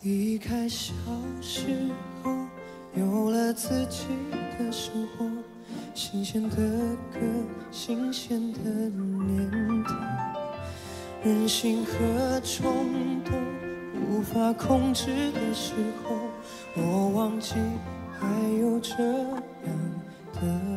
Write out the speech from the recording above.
离开小时候，有了自己的生活，新鲜的歌，新鲜的念头，任性和冲动无法控制的时候，我忘记还有这样的。